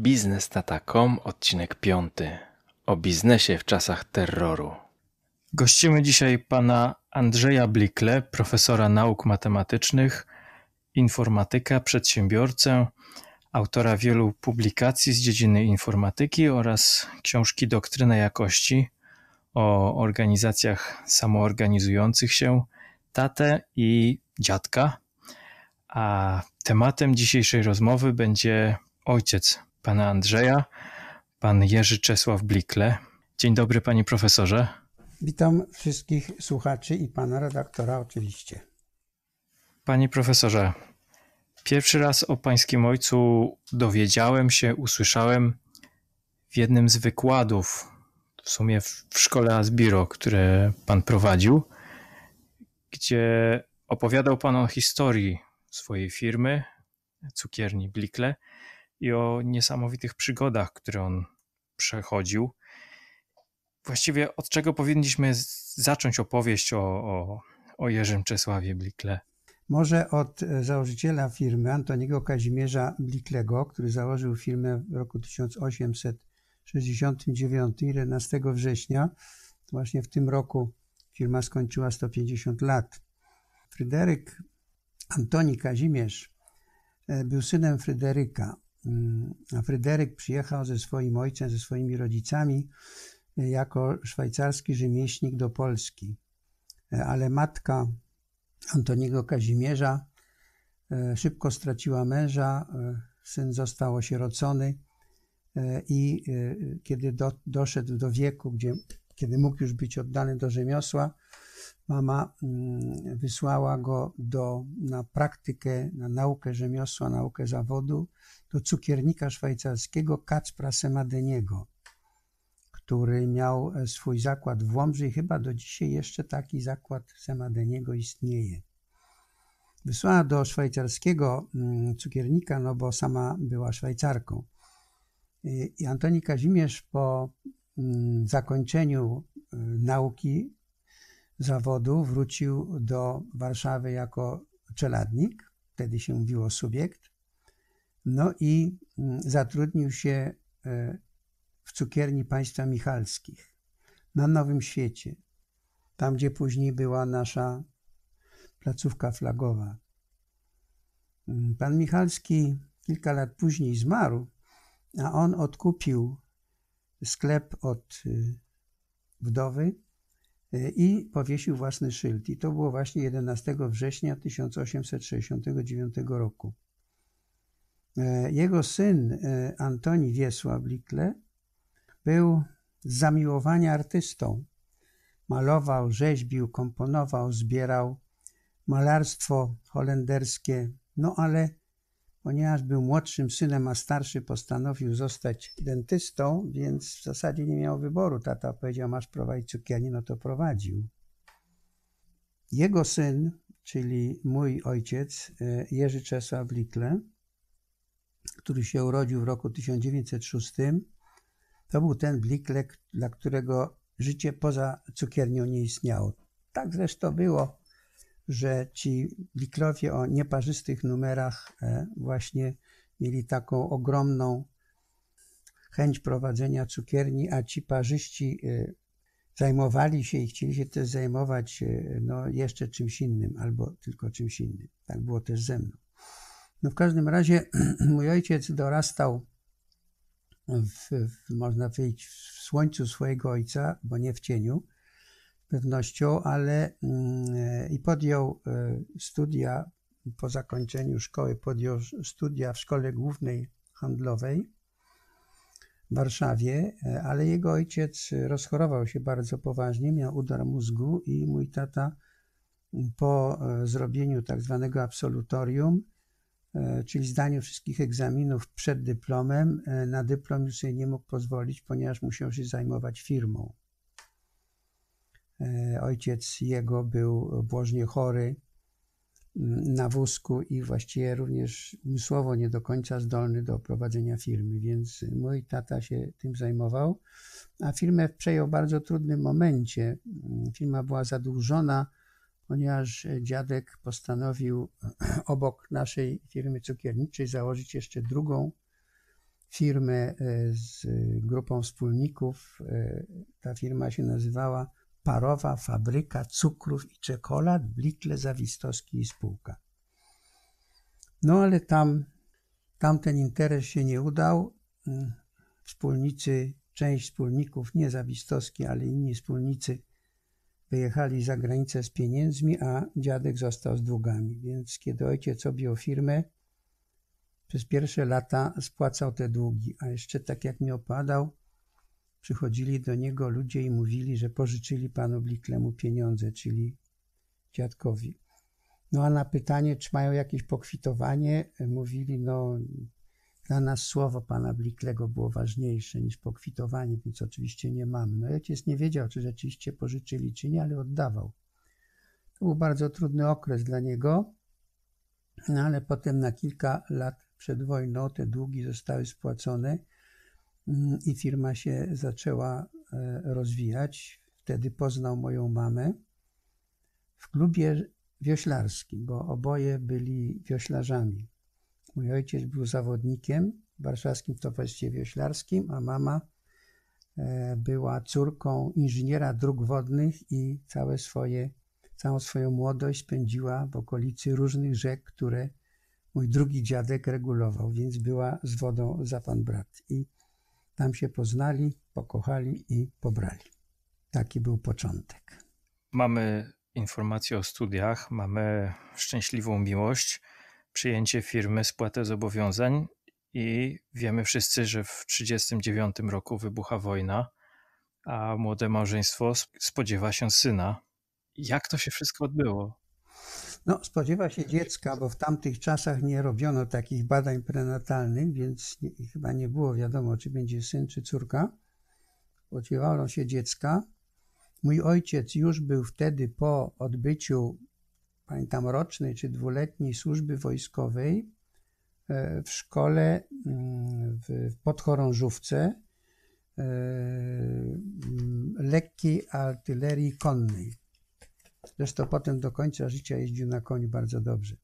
Biznes.com, odcinek piąty. O biznesie w czasach terroru. Gościmy dzisiaj pana Andrzeja Blikle, profesora nauk matematycznych, informatyka, przedsiębiorcę, autora wielu publikacji z dziedziny informatyki oraz książki Doktryna Jakości o organizacjach samoorganizujących się, tatę i dziadka. A tematem dzisiejszej rozmowy będzie ojciec pana Andrzeja, pan Jerzy Czesław Blikle. Dzień dobry, panie profesorze. Witam wszystkich słuchaczy i pana redaktora oczywiście. Panie profesorze, pierwszy raz o pańskim ojcu dowiedziałem się, usłyszałem w jednym z wykładów, w sumie w szkole Asbiro, które pan prowadził, gdzie opowiadał pan o historii swojej firmy, cukierni Blikle i o niesamowitych przygodach, które on przechodził. Właściwie od czego powinniśmy zacząć opowieść o, o, o Jerzym Czesławie Blikle? Może od e, założyciela firmy Antoniego Kazimierza Bliklego, który założył firmę w roku 1869, 11 września. Właśnie w tym roku firma skończyła 150 lat. Fryderyk Antoni Kazimierz e, był synem Fryderyka. Mm, Fryderyk przyjechał ze swoim ojcem, ze swoimi rodzicami e, jako szwajcarski rzemieślnik do Polski. E, ale matka Antoniego Kazimierza szybko straciła męża, syn został osierocony i kiedy do, doszedł do wieku, gdzie, kiedy mógł już być oddany do rzemiosła, mama mm, wysłała go do, na praktykę, na naukę rzemiosła, naukę zawodu do cukiernika szwajcarskiego Kacpra Semadeniego, który miał e, swój zakład w Łomży i chyba do dzisiaj jeszcze taki zakład Semadeniego istnieje. Wysłała do szwajcarskiego mm, cukiernika, no bo sama była Szwajcarką. I Antoni Kazimierz po mm, zakończeniu e, nauki zawodu wrócił do Warszawy jako czeladnik, wtedy się mówiło subiekt, no i mm, zatrudnił się e, w cukierni państwa Michalskich na Nowym Świecie, tam gdzie później była nasza placówka flagowa. Mm, pan Michalski kilka lat później zmarł, a on odkupił sklep od y, wdowy i powiesił własny szyld. I to było właśnie 11 września 1869 roku. E, jego syn e, Antoni Wiesław Likle był z zamiłowania artystą. Malował, rzeźbił, komponował, zbierał malarstwo holenderskie, no ale ponieważ był młodszym synem, a starszy postanowił zostać dentystą, więc w zasadzie nie miał wyboru. Tata powiedział, masz prowadzić cukiernię, no to prowadził. Jego syn, czyli mój ojciec, e, Jerzy Czesław Likle, który się urodził w roku 1906, to był ten Bliklek, dla którego życie poza cukiernią nie istniało. Tak zresztą było, że ci Bliklowie o nieparzystych numerach e, właśnie mieli taką ogromną chęć prowadzenia cukierni, a ci parzyści e, zajmowali się i chcieli się też zajmować e, no, jeszcze czymś innym albo tylko czymś innym. Tak było też ze mną. No w każdym razie mój ojciec dorastał w, w, można powiedzieć, w słońcu swojego ojca, bo nie w cieniu, pewnością, ale mm, i podjął e, studia po zakończeniu szkoły, podjął studia w szkole głównej handlowej w Warszawie, e, ale jego ojciec rozchorował się bardzo poważnie, miał udar mózgu i mój tata po e, zrobieniu tak zwanego absolutorium czyli zdaniu wszystkich egzaminów przed dyplomem, na dyplom już sobie nie mógł pozwolić, ponieważ musiał się zajmować firmą. E, ojciec jego był błożnie chory mm, na wózku i właściwie również umysłowo nie do końca zdolny do prowadzenia firmy, więc mój tata się tym zajmował, a firmę przejął w bardzo trudnym momencie. Mm, firma była zadłużona, ponieważ dziadek postanowił obok naszej firmy cukierniczej założyć jeszcze drugą firmę e, z grupą wspólników. E, ta firma się nazywała Parowa Fabryka Cukrów i Czekolad Blikle Zawistowski i Spółka. No ale tam, tamten interes się nie udał. Mm, wspólnicy, część wspólników, nie Zawistowski, ale inni wspólnicy wyjechali za granicę z pieniędzmi, a dziadek został z długami. Więc kiedy ojciec objął firmę, przez pierwsze lata spłacał te długi, a jeszcze tak jak mi opadał, przychodzili do niego ludzie i mówili, że pożyczyli panu Bliklemu pieniądze, czyli dziadkowi. No a na pytanie, czy mają jakieś pokwitowanie, mówili, no dla nas słowo pana Bliklego było ważniejsze niż pokwitowanie, więc oczywiście nie mamy. No ojciec nie wiedział, czy rzeczywiście pożyczyli, czy nie, ale oddawał. To był bardzo trudny okres dla niego, no ale potem na kilka lat przed wojną te długi zostały spłacone i firma się zaczęła e, rozwijać. Wtedy poznał moją mamę w klubie wioślarskim, bo oboje byli wioślarzami. Mój ojciec był zawodnikiem w warszawskim towarzystwie wioślarskim, a mama e, była córką inżyniera dróg wodnych i całe swoje, całą swoją młodość spędziła w okolicy różnych rzek, które mój drugi dziadek regulował, więc była z wodą za pan brat. I tam się poznali, pokochali i pobrali. Taki był początek. Mamy informacje o studiach, mamy szczęśliwą miłość, przyjęcie firmy, spłatę zobowiązań i wiemy wszyscy, że w 1939 roku wybucha wojna, a młode małżeństwo spodziewa się syna. Jak to się wszystko odbyło? No, spodziewa się dziecka, bo w tamtych czasach nie robiono takich badań prenatalnych, więc nie, chyba nie było wiadomo, czy będzie syn, czy córka. Spodziewano się dziecka. Mój ojciec już był wtedy po odbyciu, pamiętam, rocznej czy dwuletniej służby wojskowej e, w szkole mm, w podchorążówce e, lekkiej artylerii konnej. Zresztą potem do końca życia jeździł na koniu bardzo dobrze.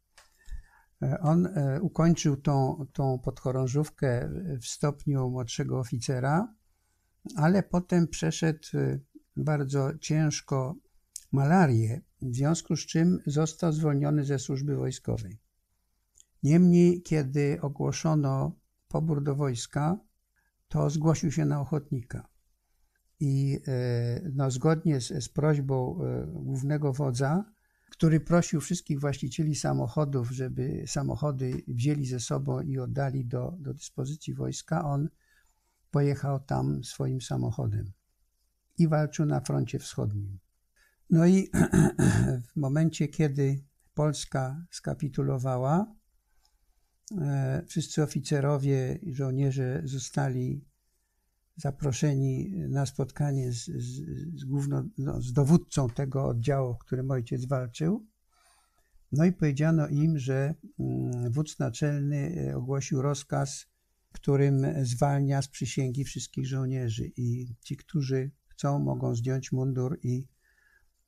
E, on e, ukończył tą, tą podchorążówkę w stopniu młodszego oficera, ale potem przeszedł e, bardzo ciężko malarię, w związku z czym został zwolniony ze służby wojskowej. Niemniej, kiedy ogłoszono pobór do wojska, to zgłosił się na ochotnika i e, no, zgodnie z, z prośbą e, głównego wodza, który prosił wszystkich właścicieli samochodów, żeby samochody wzięli ze sobą i oddali do, do dyspozycji wojska, on pojechał tam swoim samochodem i walczył na froncie wschodnim. No i w momencie, kiedy Polska skapitulowała, e, wszyscy oficerowie i żołnierze zostali zaproszeni na spotkanie z, z, z, główno, no, z dowódcą tego oddziału, w którym ojciec walczył. No i powiedziano im, że mm, wódz naczelny e, ogłosił rozkaz, którym zwalnia z przysięgi wszystkich żołnierzy i ci, którzy chcą, mogą zdjąć mundur i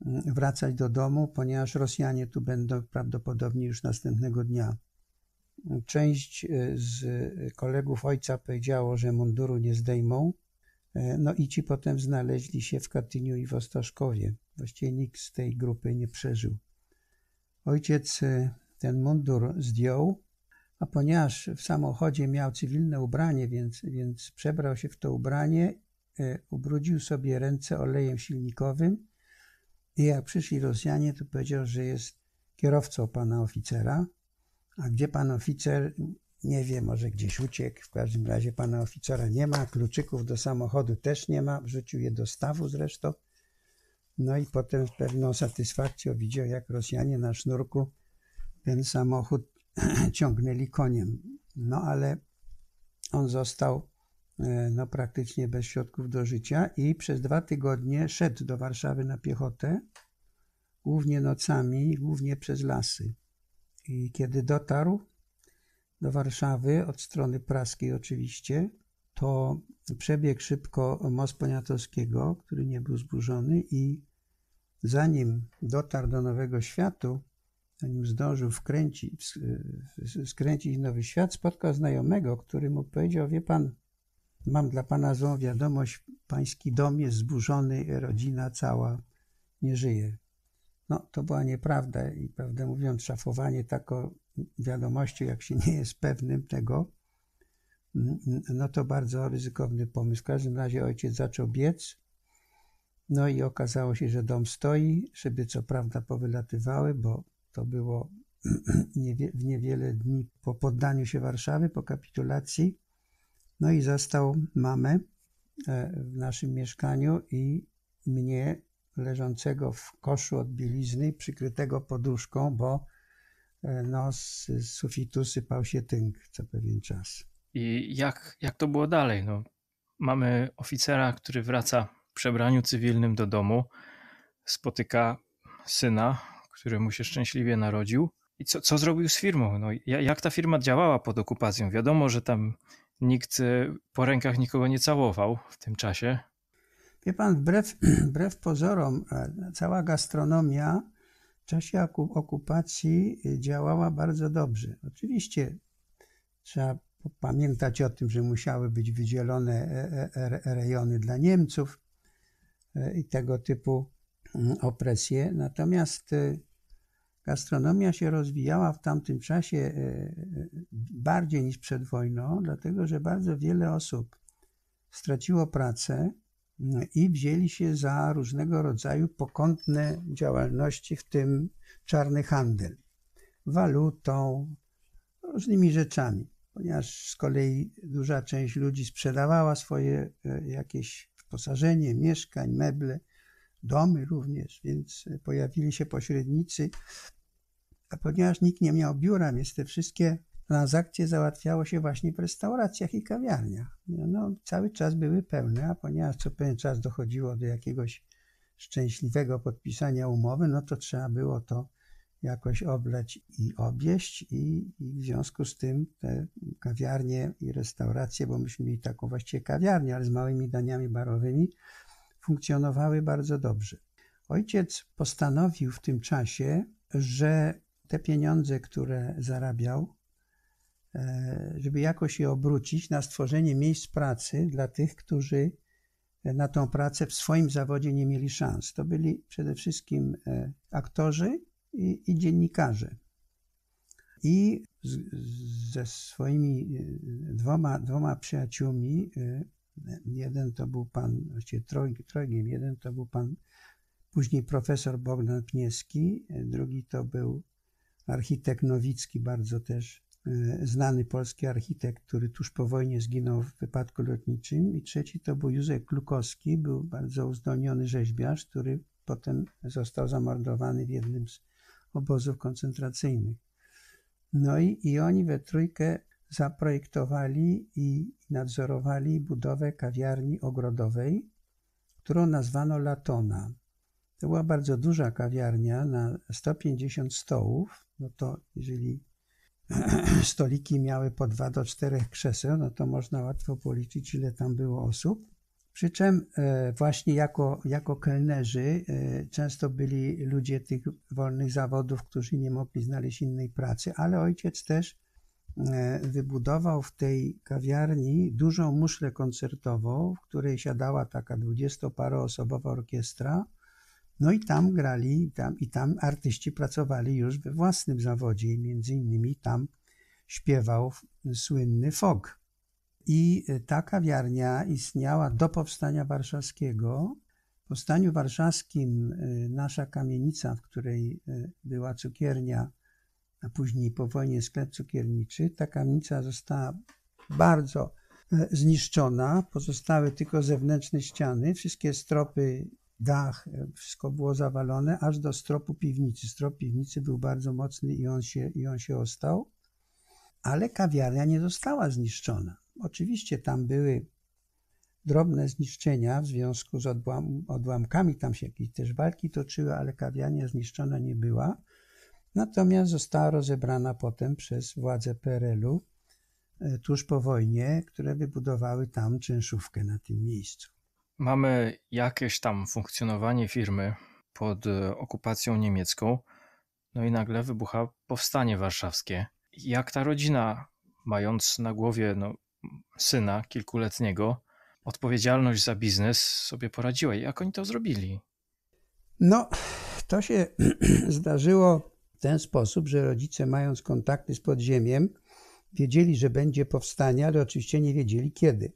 mm, wracać do domu, ponieważ Rosjanie tu będą prawdopodobnie już następnego dnia. Część e, z kolegów ojca powiedziało, że munduru nie zdejmą. E, no i ci potem znaleźli się w Katyniu i w Ostaszkowie. Właściwie nikt z tej grupy nie przeżył. Ojciec e, ten mundur zdjął, a ponieważ w samochodzie miał cywilne ubranie, więc, więc przebrał się w to ubranie, ubrudził sobie ręce olejem silnikowym i jak przyszli Rosjanie, to powiedział, że jest kierowcą pana oficera, a gdzie pan oficer, nie wie, może gdzieś uciekł. W każdym razie pana oficera nie ma, kluczyków do samochodu też nie ma, wrzucił je do stawu zresztą. No i potem z pewną satysfakcją widział, jak Rosjanie na sznurku ten samochód ciągnęli koniem. No ale on został e, no, praktycznie bez środków do życia i przez dwa tygodnie szedł do Warszawy na piechotę, głównie nocami, głównie przez lasy. I kiedy dotarł do Warszawy, od strony praskiej oczywiście, to przebiegł szybko most Poniatowskiego, który nie był zburzony i zanim dotarł do Nowego Światu, zanim zdążył wkręcić, skręcić nowy świat, spotkał znajomego, który mu powiedział, wie pan, mam dla pana złą wiadomość, pański dom jest zburzony, rodzina cała nie żyje. No, to była nieprawda i prawdę mówiąc, szafowanie taką wiadomością, jak się nie jest pewnym tego, no to bardzo ryzykowny pomysł. W każdym razie ojciec zaczął biec, no i okazało się, że dom stoi, szyby co prawda powylatywały, bo to było w niewiele dni po poddaniu się Warszawy, po kapitulacji. No i zastał mamę e, w naszym mieszkaniu i mnie leżącego w koszu od bielizny, przykrytego poduszką, bo no, z sufitu sypał się tynk co pewien czas. I jak, jak to było dalej? No, mamy oficera, który wraca w przebraniu cywilnym do domu, spotyka syna, który mu się szczęśliwie narodził. I co, co zrobił z firmą? No, jak ta firma działała pod okupacją? Wiadomo, że tam nikt e, po rękach nikogo nie całował w tym czasie. Wie pan, wbrew, wbrew pozorom, e, cała gastronomia w czasie okupacji e, działała bardzo dobrze. Oczywiście trzeba pamiętać o tym, że musiały być wydzielone e, rejony dla Niemców i tego typu mm, opresje. Natomiast gastronomia się rozwijała w tamtym czasie bardziej niż przed wojną, dlatego że bardzo wiele osób straciło pracę i wzięli się za różnego rodzaju pokątne działalności, w tym czarny handel walutą, różnymi rzeczami, ponieważ z kolei duża część ludzi sprzedawała swoje e, jakieś wyposażenie, mieszkań, meble, domy również, więc pojawili się pośrednicy, a ponieważ nikt nie miał biura, więc te wszystkie transakcje załatwiało się właśnie w restauracjach i kawiarniach. No, cały czas były pełne, a ponieważ co pewien czas dochodziło do jakiegoś szczęśliwego podpisania umowy, no to trzeba było to jakoś oblać i obieść i, i, w związku z tym te kawiarnie i restauracje, bo myśmy mieli taką właściwie kawiarnię, ale z małymi daniami barowymi, funkcjonowały bardzo dobrze. Ojciec postanowił w tym czasie, że te pieniądze, które zarabiał, żeby jakoś je obrócić na stworzenie miejsc pracy dla tych, którzy na tą pracę w swoim zawodzie nie mieli szans. To byli przede wszystkim e, aktorzy i, i dziennikarze. I z, ze swoimi e, dwoma, dwoma przyjaciółmi, jeden to był pan, właściwie troj, trojgiem, jeden to był pan, później profesor Bogdan Pnieski, drugi to był architekt Nowicki, bardzo też E, znany polski architekt, który tuż po wojnie zginął w wypadku lotniczym i trzeci to był Józef Klukowski, był bardzo uzdolniony rzeźbiarz, który potem został zamordowany w jednym z obozów koncentracyjnych. No i, i oni we trójkę zaprojektowali i nadzorowali budowę kawiarni ogrodowej, którą nazwano Latona. To była bardzo duża kawiarnia na 150 stołów. No to jeżeli stoliki miały po dwa do czterech krzeseł, no to można łatwo policzyć, ile tam było osób. Przy czym e, właśnie jako, jako kelnerzy e, często byli ludzie tych wolnych zawodów, którzy nie mogli znaleźć innej pracy, ale ojciec też e, wybudował w tej kawiarni dużą muszlę koncertową, w której siadała taka dwudziestoparoosobowa orkiestra, no i tam grali i tam, i tam artyści pracowali już we własnym zawodzie między innymi tam śpiewał słynny Fog. I e, ta kawiarnia istniała do powstania warszawskiego. W powstaniu warszawskim e, nasza kamienica, w której e, była cukiernia, a później po wojnie sklep cukierniczy, ta kamienica została bardzo zniszczona, pozostały tylko zewnętrzne ściany, wszystkie stropy dach, e, wszystko było zawalone, aż do stropu piwnicy. Strop piwnicy był bardzo mocny i on się, i on się ostał, ale kawiarnia nie została zniszczona. Oczywiście tam były drobne zniszczenia w związku z odłam, odłamkami, tam się jakieś też walki toczyły, ale kawiarnia zniszczona nie była. Natomiast została rozebrana potem przez władze PRL-u e, tuż po wojnie, które wybudowały tam czynszówkę na tym miejscu. Mamy jakieś tam funkcjonowanie firmy pod e, okupacją niemiecką. No i nagle wybucha powstanie warszawskie. Jak ta rodzina, mając na głowie no, syna kilkuletniego, odpowiedzialność za biznes sobie poradziła? Jak oni to zrobili? No, to się zdarzyło w ten sposób, że rodzice, mając kontakty z podziemiem, wiedzieli, że będzie powstanie, ale oczywiście nie wiedzieli kiedy.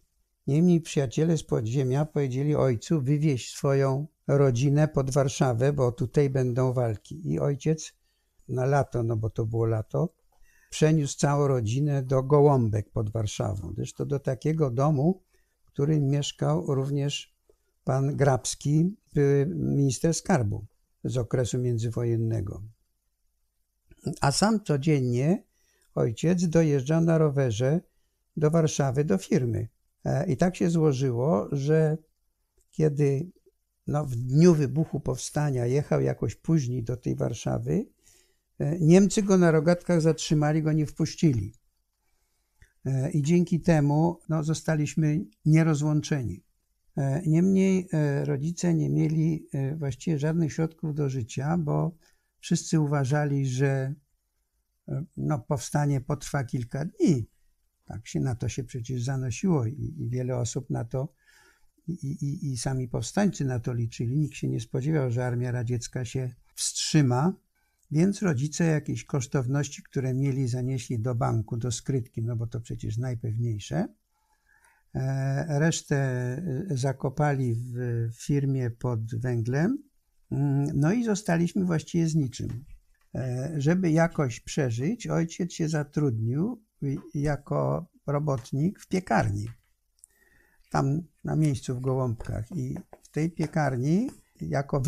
Niemniej przyjaciele z podziemia powiedzieli ojcu, wywieź swoją rodzinę pod Warszawę, bo tutaj będą walki. I ojciec na lato, no bo to było lato, przeniósł całą rodzinę do Gołąbek pod Warszawą. Zresztą do takiego domu, w którym mieszkał również pan Grabski, minister skarbu z okresu międzywojennego. A sam codziennie ojciec dojeżdżał na rowerze do Warszawy, do firmy. E, I tak się złożyło, że kiedy no, w dniu wybuchu powstania jechał jakoś później do tej Warszawy, e, Niemcy go na rogatkach zatrzymali, go nie wpuścili. E, I dzięki temu no, zostaliśmy nierozłączeni. Niemniej rodzice nie mieli właściwie żadnych środków do życia, bo wszyscy uważali, że no, powstanie potrwa kilka dni. Tak się na to się przecież zanosiło i, i wiele osób na to i, i, i, sami powstańcy na to liczyli. Nikt się nie spodziewał, że armia radziecka się wstrzyma, więc rodzice jakieś kosztowności, które mieli, zanieśli do banku, do skrytki, no bo to przecież najpewniejsze. E, resztę e, zakopali w firmie pod węglem, mm, no i zostaliśmy właściwie z niczym. E, żeby jakoś przeżyć, ojciec się zatrudnił jako robotnik w piekarni. Tam na miejscu w Gołąbkach. I w tej piekarni jako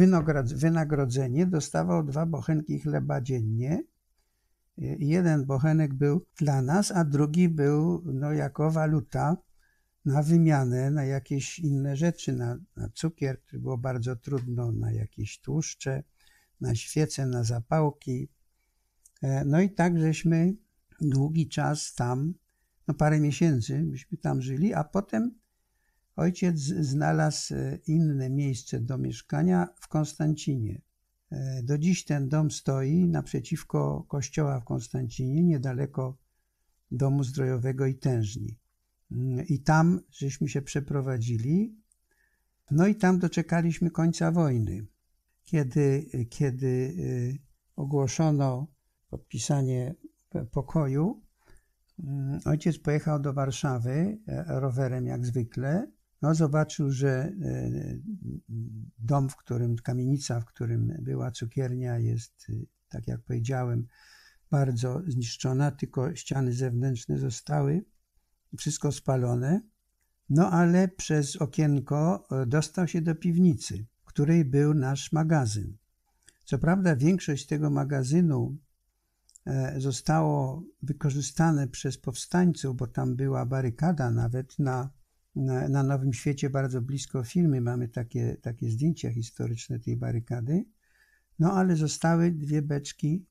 wynagrodzenie dostawał dwa bochenki chleba dziennie. Jeden bochenek był dla nas, a drugi był no, jako waluta na wymianę na jakieś inne rzeczy, na, na cukier, który było bardzo trudno, na jakieś tłuszcze, na świece, na zapałki. E, no i tak żeśmy długi czas tam, no parę miesięcy myśmy tam żyli, a potem ojciec znalazł e, inne miejsce do mieszkania w Konstancinie. E, do dziś ten dom stoi naprzeciwko kościoła w Konstancinie, niedaleko domu zdrojowego i tężni. Mm, I tam żeśmy się przeprowadzili. No i tam doczekaliśmy końca wojny, kiedy, kiedy e, ogłoszono podpisanie pokoju. Mm, ojciec pojechał do Warszawy e, rowerem jak zwykle. No, zobaczył, że e, dom, w którym, kamienica, w którym była cukiernia, jest, e, tak jak powiedziałem, bardzo zniszczona, tylko ściany zewnętrzne zostały, wszystko spalone. No ale przez okienko dostał się do piwnicy, w której był nasz magazyn. Co prawda, większość tego magazynu E, zostało wykorzystane przez powstańców, bo tam była barykada nawet na, na, Nowym Świecie, bardzo blisko firmy. Mamy takie, takie zdjęcia historyczne tej barykady. No ale zostały dwie beczki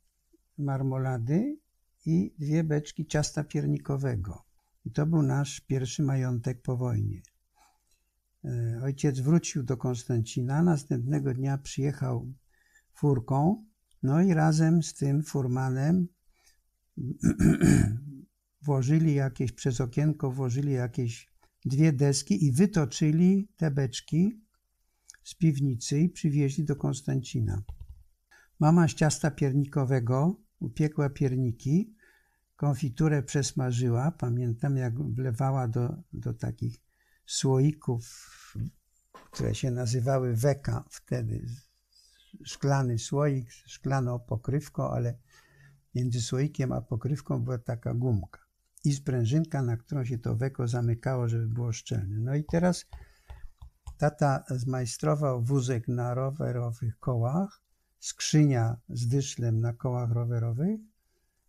marmolady i dwie beczki ciasta piernikowego. I to był nasz pierwszy majątek po wojnie. E, ojciec wrócił do Konstancina, następnego dnia przyjechał furką no i razem z tym furmanem włożyli jakieś, przez okienko włożyli jakieś dwie deski i wytoczyli te beczki z piwnicy i przywieźli do Konstancina. Mama z ciasta piernikowego upiekła pierniki, konfiturę przesmażyła. Pamiętam, jak wlewała do, do takich słoików, które się nazywały weka wtedy, szklany słoik, szklaną pokrywką, ale między słoikiem a pokrywką była taka gumka i sprężynka, na którą się to weko zamykało, żeby było szczelne. No i teraz tata zmajstrował wózek na rowerowych kołach, skrzynia z dyszlem na kołach rowerowych.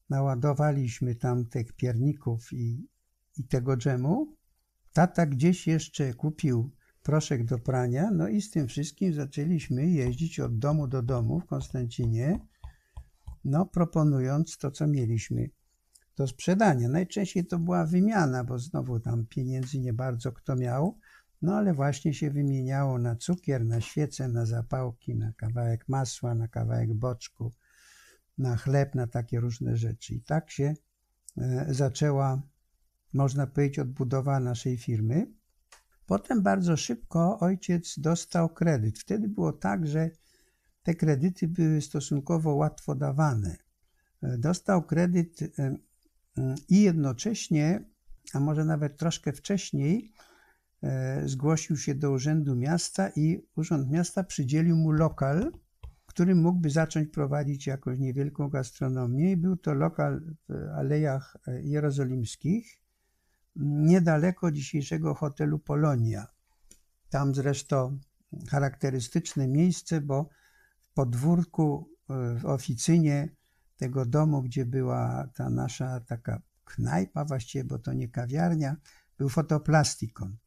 Naładowaliśmy tam tych pierników i, i tego dżemu. Tata gdzieś jeszcze kupił proszek do prania, no i z tym wszystkim zaczęliśmy jeździć od domu do domu w Konstancinie, no proponując to, co mieliśmy do sprzedania. Najczęściej to była wymiana, bo znowu tam pieniędzy nie bardzo kto miał, no ale właśnie się wymieniało na cukier, na świece, na zapałki, na kawałek masła, na kawałek boczku, na chleb, na takie różne rzeczy. I tak się e, zaczęła, można powiedzieć, odbudowa naszej firmy. Potem bardzo szybko ojciec dostał kredyt. Wtedy było tak, że te kredyty były stosunkowo łatwo dawane. E, dostał kredyt e, i jednocześnie, a może nawet troszkę wcześniej, zgłosił się do Urzędu Miasta i Urząd Miasta przydzielił mu lokal którym mógłby zacząć prowadzić jakąś niewielką gastronomię. Był to lokal w Alejach Jerozolimskich, niedaleko dzisiejszego hotelu Polonia. Tam zresztą charakterystyczne miejsce, bo w podwórku, w oficynie tego domu, gdzie była ta nasza taka knajpa właściwie, bo to nie kawiarnia, był fotoplastikon.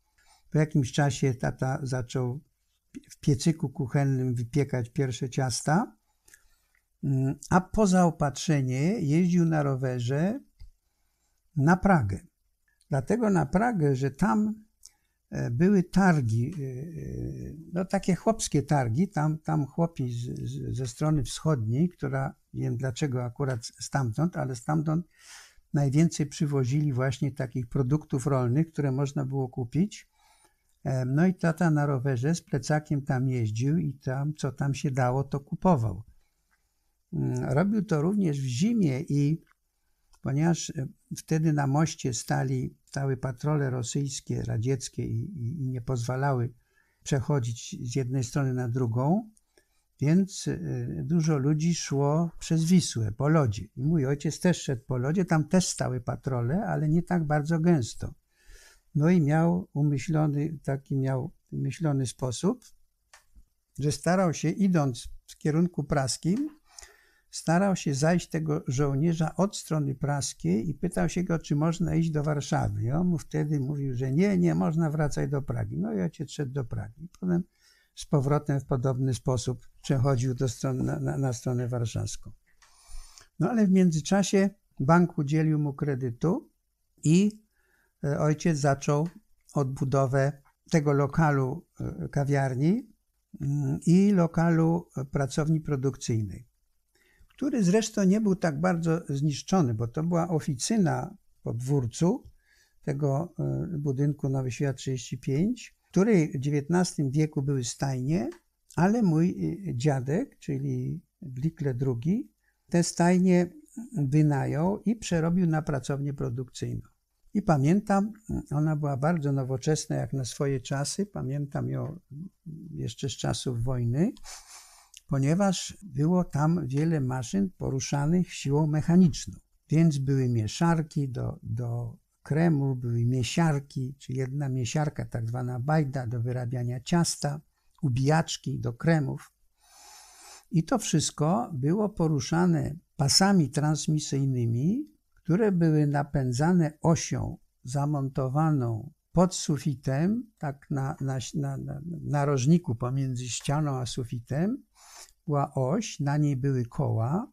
Po jakimś czasie tata zaczął w piecyku kuchennym wypiekać pierwsze ciasta, mm, a po zaopatrzenie jeździł na rowerze na Pragę. Dlatego na Pragę, że tam e, były targi, e, e, no takie chłopskie targi, tam, tam chłopi z, z, ze strony wschodniej, która, nie wiem dlaczego akurat stamtąd, ale stamtąd najwięcej przywozili właśnie takich produktów rolnych, które można było kupić no i tata na rowerze z plecakiem tam jeździł i tam, co tam się dało, to kupował. Mm, robił to również w zimie i ponieważ wtedy na moście stali, stały patrole rosyjskie, radzieckie i, i, i nie pozwalały przechodzić z jednej strony na drugą, więc e, dużo ludzi szło przez Wisłę po lodzie. I mój ojciec też szedł po lodzie, tam też stały patrole, ale nie tak bardzo gęsto. No i miał umyślony, taki miał myślony sposób, że starał się, idąc w kierunku praskim, starał się zajść tego żołnierza od strony praskiej i pytał się go, czy można iść do Warszawy. I on mu wtedy mówił, że nie, nie, można wracać do Pragi. No i ojciec szedł do Pragi. Potem z powrotem w podobny sposób przechodził do strony, na, na, na stronę warszawską. No ale w międzyczasie bank udzielił mu kredytu i E, ojciec zaczął odbudowę tego lokalu e, kawiarni mm, i lokalu e, pracowni produkcyjnej, który zresztą nie był tak bardzo zniszczony, bo to była oficyna po dwórcu tego budynku Nowy Świat 35, w której w XIX wieku były stajnie, ale mój dziadek, czyli Blikle II, te stajnie wynajął i przerobił na pracownię produkcyjną. I pamiętam, ona była bardzo nowoczesna jak na swoje czasy. Pamiętam ją jeszcze z czasów wojny, ponieważ było tam wiele maszyn poruszanych siłą mechaniczną. Więc były mieszarki do, do kremu, były miesiarki, czy jedna miesiarka, tak zwana bajda, do wyrabiania ciasta, ubijaczki do kremów. I to wszystko było poruszane pasami transmisyjnymi, które były napędzane osią zamontowaną pod sufitem, tak na, na, na, narożniku pomiędzy ścianą a sufitem, była oś, na niej były koła.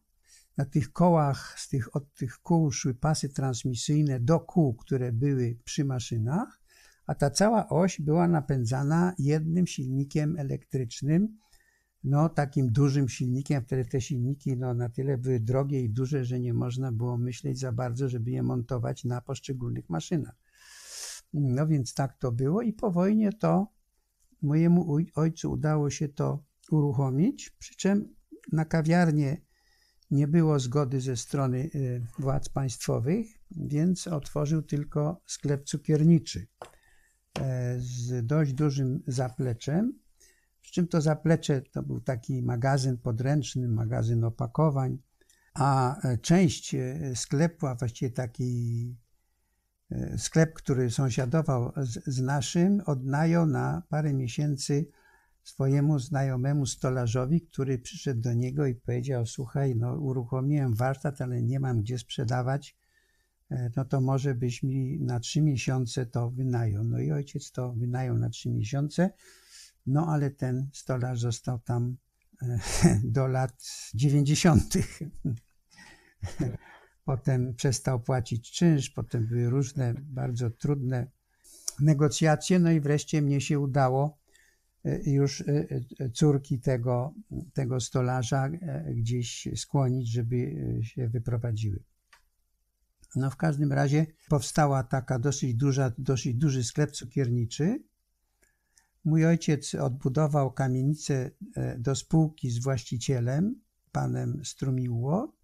Na tych kołach, z tych, od tych kół szły pasy transmisyjne do kół, które były przy maszynach, a ta cała oś była napędzana jednym silnikiem elektrycznym, no, takim dużym silnikiem. Wtedy te silniki no, na tyle były drogie i duże, że nie można było myśleć za bardzo, żeby je montować na poszczególnych maszynach. No więc tak to było i po wojnie to mojemu ojcu udało się to uruchomić, przy czym na kawiarnię nie było zgody ze strony y, władz państwowych, więc otworzył tylko sklep cukierniczy e, z dość dużym zapleczem. Przy czym to zaplecze to był taki magazyn podręczny, magazyn opakowań, a e, część e, sklepu, a właściwie taki sklep, który sąsiadował z, z naszym, odnajął na parę miesięcy swojemu znajomemu stolarzowi, który przyszedł do niego i powiedział: Słuchaj, no, uruchomiłem warsztat, ale nie mam gdzie sprzedawać. No to może byś mi na trzy miesiące to wynajął. No i ojciec to wynajął na trzy miesiące. No ale ten stolarz został tam e, do lat 90. Potem przestał płacić czynsz, potem były różne bardzo trudne negocjacje, no i wreszcie mnie się udało już córki tego, tego stolarza gdzieś skłonić, żeby się wyprowadziły. No w każdym razie powstała taka dosyć duża, dosyć duży sklep cukierniczy. Mój ojciec odbudował kamienicę do spółki z właścicielem, panem Strumiło.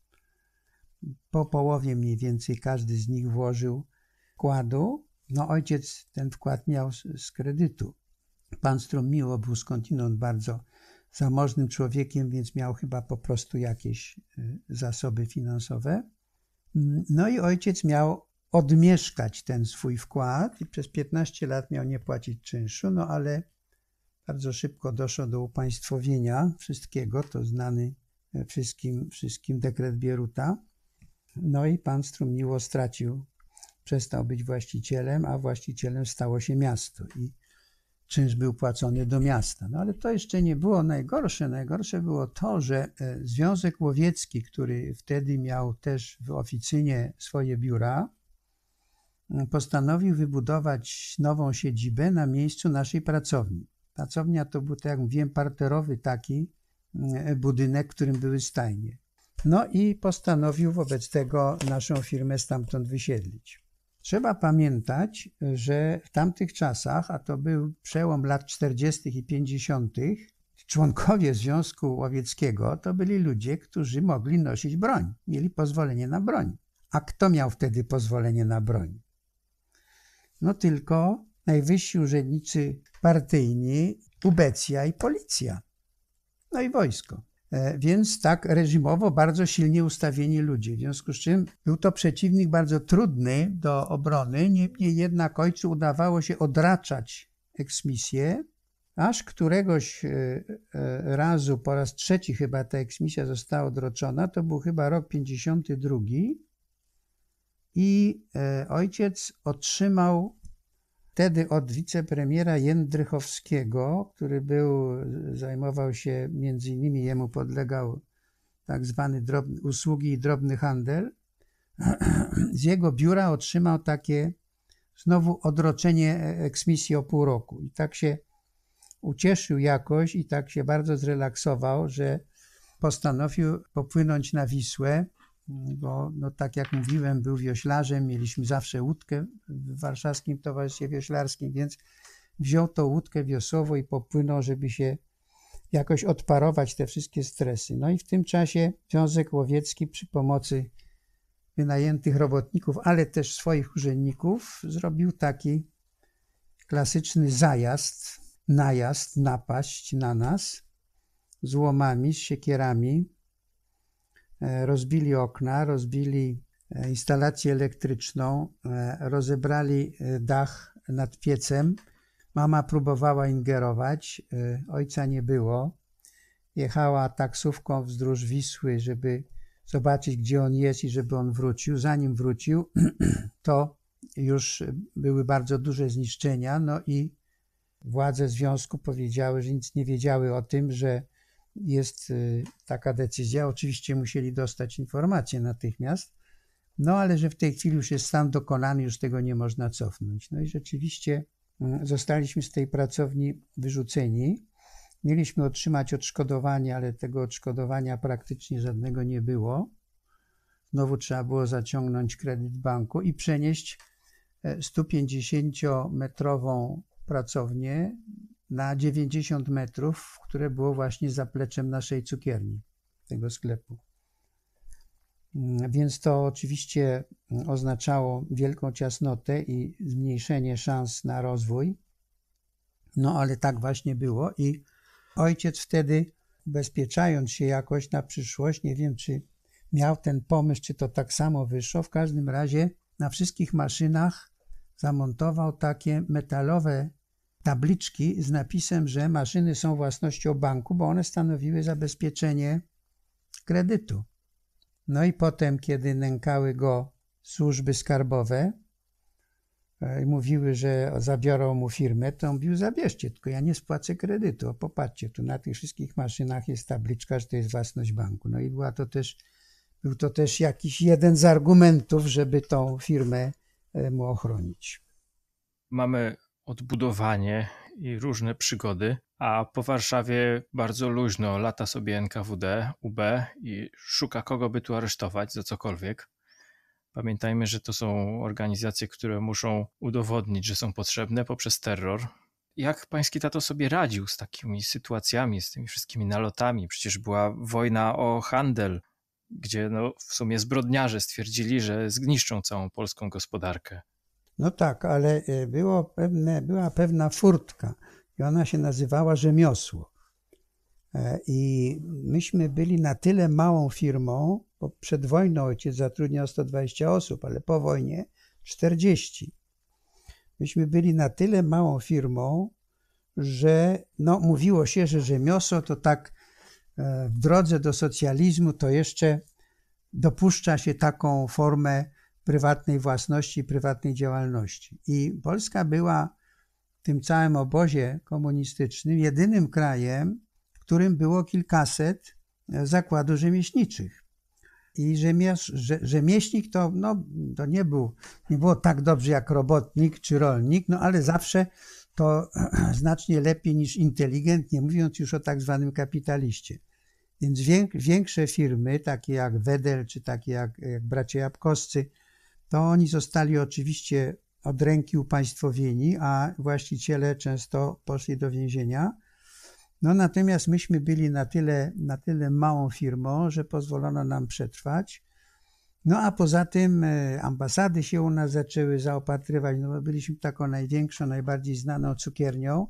Po połowie mniej więcej każdy z nich włożył wkładu. No ojciec ten wkład miał z, z kredytu. Pan Strumiło był skądinąd bardzo zamożnym człowiekiem, więc miał chyba po prostu jakieś y, zasoby finansowe. No i ojciec miał odmieszkać ten swój wkład i przez 15 lat miał nie płacić czynszu, no ale bardzo szybko doszło do upaństwowienia wszystkiego, to znany wszystkim, wszystkim dekret Bieruta. No i pan Strumiło stracił, przestał być właścicielem, a właścicielem stało się miasto i czynsz był płacony do miasta. No ale to jeszcze nie było najgorsze. Najgorsze było to, że e, Związek Łowiecki, który wtedy miał też w oficynie swoje biura, postanowił wybudować nową siedzibę na miejscu naszej pracowni. Pracownia to był, tak jak mówiłem, parterowy taki budynek, w którym były stajnie. No i postanowił wobec tego naszą firmę stamtąd wysiedlić. Trzeba pamiętać, że w tamtych czasach, a to był przełom lat 40. i 50., członkowie Związku Łowieckiego to byli ludzie, którzy mogli nosić broń, mieli pozwolenie na broń. A kto miał wtedy pozwolenie na broń? No tylko najwyżsi urzędnicy partyjni, ubecja i policja. No i wojsko. E, więc tak reżimowo bardzo silnie ustawieni ludzie. W związku z czym był to przeciwnik bardzo trudny do obrony, niemniej jednak ojcu udawało się odraczać eksmisję, aż któregoś e, e, razu, po raz trzeci chyba ta eksmisja została odroczona, to był chyba rok 52 i ojciec otrzymał wtedy od wicepremiera Jędrychowskiego, który był, zajmował się, między innymi jemu podlegał tak zwany drobny, usługi i drobny handel, z jego biura otrzymał takie znowu odroczenie eksmisji o pół roku. I tak się ucieszył jakoś i tak się bardzo zrelaksował, że postanowił popłynąć na Wisłę bo no, tak jak mówiłem, był wioślarzem, mieliśmy zawsze łódkę w warszawskim towarzystwie wioślarskim, więc wziął tą łódkę wiosłową i popłynął, żeby się jakoś odparować te wszystkie stresy. No i w tym czasie Związek Łowiecki przy pomocy wynajętych robotników, ale też swoich urzędników zrobił taki klasyczny zajazd, najazd, napaść na nas z łomami, z siekierami, rozbili okna, rozbili e, instalację elektryczną, e, rozebrali dach nad piecem. Mama próbowała ingerować, ojca nie było. Jechała taksówką wzdłuż Wisły, żeby zobaczyć, gdzie on jest i żeby on wrócił. Zanim wrócił, to już były bardzo duże zniszczenia, no i władze związku powiedziały, że nic nie wiedziały o tym, że jest y, taka decyzja. Oczywiście musieli dostać informację natychmiast, no ale że w tej chwili już jest stan dokonany, już tego nie można cofnąć. No i rzeczywiście mm, zostaliśmy z tej pracowni wyrzuceni. Mieliśmy otrzymać odszkodowanie, ale tego odszkodowania praktycznie żadnego nie było. Znowu trzeba było zaciągnąć kredyt banku i przenieść 150-metrową e, pracownię na 90 metrów, które było właśnie zapleczem naszej cukierni, tego sklepu. Mm, więc to oczywiście oznaczało wielką ciasnotę i zmniejszenie szans na rozwój. No ale tak właśnie było i ojciec wtedy, ubezpieczając się jakoś na przyszłość, nie wiem czy miał ten pomysł, czy to tak samo wyszło, w każdym razie na wszystkich maszynach zamontował takie metalowe tabliczki z napisem, że maszyny są własnością banku, bo one stanowiły zabezpieczenie kredytu. No i potem, kiedy nękały go służby skarbowe e, i mówiły, że zabiorą mu firmę, to on mówił, zabierzcie, tylko ja nie spłacę kredytu. O, popatrzcie, tu na tych wszystkich maszynach jest tabliczka, że to jest własność banku. No i była to też, był to też jakiś jeden z argumentów, żeby tą firmę e, mu ochronić. Mamy odbudowanie i różne przygody, a po Warszawie bardzo luźno lata sobie NKWD, UB i szuka kogo by tu aresztować za cokolwiek. Pamiętajmy, że to są organizacje, które muszą udowodnić, że są potrzebne poprzez terror. Jak pański tato sobie radził z takimi sytuacjami, z tymi wszystkimi nalotami? Przecież była wojna o handel, gdzie no, w sumie zbrodniarze stwierdzili, że zgniszczą całą polską gospodarkę. No tak, ale e, było pewne, była pewna furtka i ona się nazywała rzemiosło. E, I myśmy byli na tyle małą firmą, bo przed wojną ojciec zatrudniał 120 osób, ale po wojnie 40. Myśmy byli na tyle małą firmą, że no, mówiło się, że rzemiosło to tak e, w drodze do socjalizmu to jeszcze dopuszcza się taką formę prywatnej własności, prywatnej działalności. I Polska była w tym całym obozie komunistycznym jedynym krajem, w którym było kilkaset e, zakładów rzemieślniczych. I rzemieślnik to, no, to nie, był, nie było tak dobrze jak robotnik czy rolnik, no ale zawsze to znacznie lepiej niż inteligent, nie mówiąc już o tak zwanym kapitaliście. Więc większe firmy, takie jak Wedel, czy takie jak, jak bracia Jabłkowscy, to oni zostali oczywiście od ręki upaństwowieni, a właściciele często poszli do więzienia. No natomiast myśmy byli na tyle, na tyle małą firmą, że pozwolono nam przetrwać. No a poza tym e, ambasady się u nas zaczęły zaopatrywać, no bo byliśmy taką największą, najbardziej znaną cukiernią,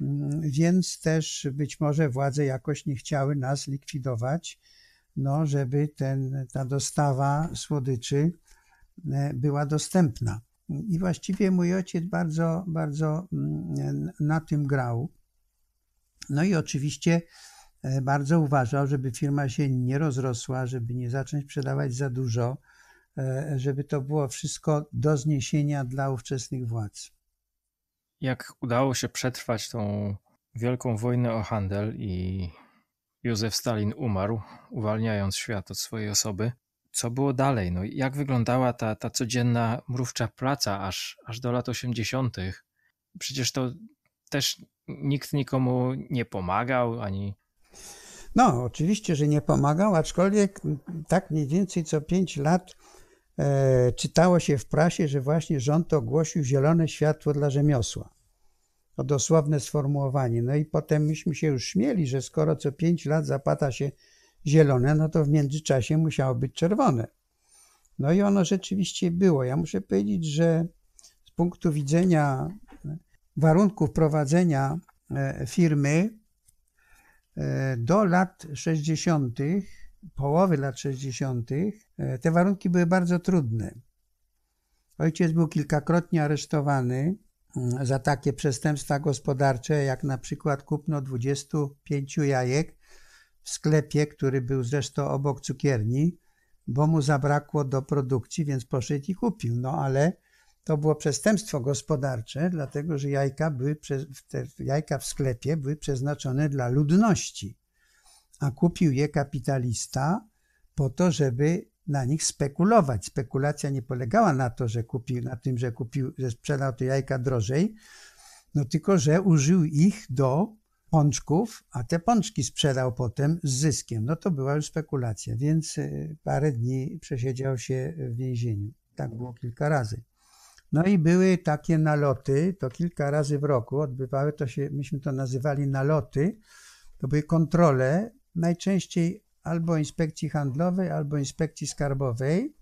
mm, więc też być może władze jakoś nie chciały nas likwidować, no żeby ten, ta dostawa słodyczy była dostępna. I właściwie mój ojciec bardzo, bardzo mm, na tym grał. No i oczywiście e, bardzo uważał, żeby firma się nie rozrosła, żeby nie zacząć sprzedawać za dużo, e, żeby to było wszystko do zniesienia dla ówczesnych władz. Jak udało się przetrwać tą wielką wojnę o handel i Józef Stalin umarł, uwalniając świat od swojej osoby, co było dalej? No, jak wyglądała ta, ta codzienna mrówcza praca aż, aż do lat 80.? Przecież to też nikt nikomu nie pomagał ani. No, oczywiście, że nie pomagał, aczkolwiek tak mniej więcej co 5 lat e, czytało się w prasie, że właśnie rząd ogłosił zielone światło dla rzemiosła. To dosłowne sformułowanie. No i potem myśmy się już śmieli, że skoro co 5 lat zapata się zielone, no to w międzyczasie musiało być czerwone. No i ono rzeczywiście było. Ja muszę powiedzieć, że z punktu widzenia warunków prowadzenia e, firmy e, do lat 60., połowy lat 60., e, te warunki były bardzo trudne. Ojciec był kilkakrotnie aresztowany mm, za takie przestępstwa gospodarcze, jak na przykład kupno 25 jajek w sklepie, który był zresztą obok cukierni, bo mu zabrakło do produkcji, więc poszedł i kupił. No ale to było przestępstwo gospodarcze, dlatego że jajka, były, jajka w sklepie były przeznaczone dla ludności, a kupił je kapitalista po to, żeby na nich spekulować. Spekulacja nie polegała na to, że kupił, na tym, że kupił, że sprzedał te jajka drożej, no tylko, że użył ich do pączków, a te pączki sprzedał potem z zyskiem. No to była już spekulacja, więc e, parę dni przesiedział się w więzieniu. Tak było kilka razy. No i były takie naloty, to kilka razy w roku odbywały to się, myśmy to nazywali naloty, to były kontrole, najczęściej albo inspekcji handlowej, albo inspekcji skarbowej.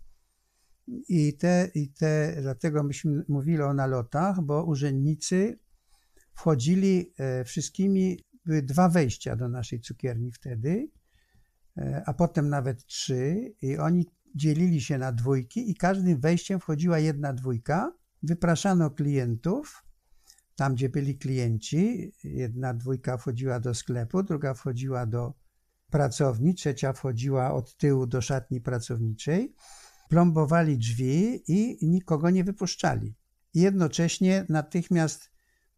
I te, i te, dlatego myśmy mówili o nalotach, bo urzędnicy wchodzili e, wszystkimi, były dwa wejścia do naszej cukierni wtedy, e, a potem nawet trzy, i oni dzielili się na dwójki, i każdym wejściem wchodziła jedna dwójka. Wypraszano klientów, tam gdzie byli klienci. Jedna dwójka wchodziła do sklepu, druga wchodziła do pracowni, trzecia wchodziła od tyłu do szatni pracowniczej. Plombowali drzwi i nikogo nie wypuszczali. I jednocześnie natychmiast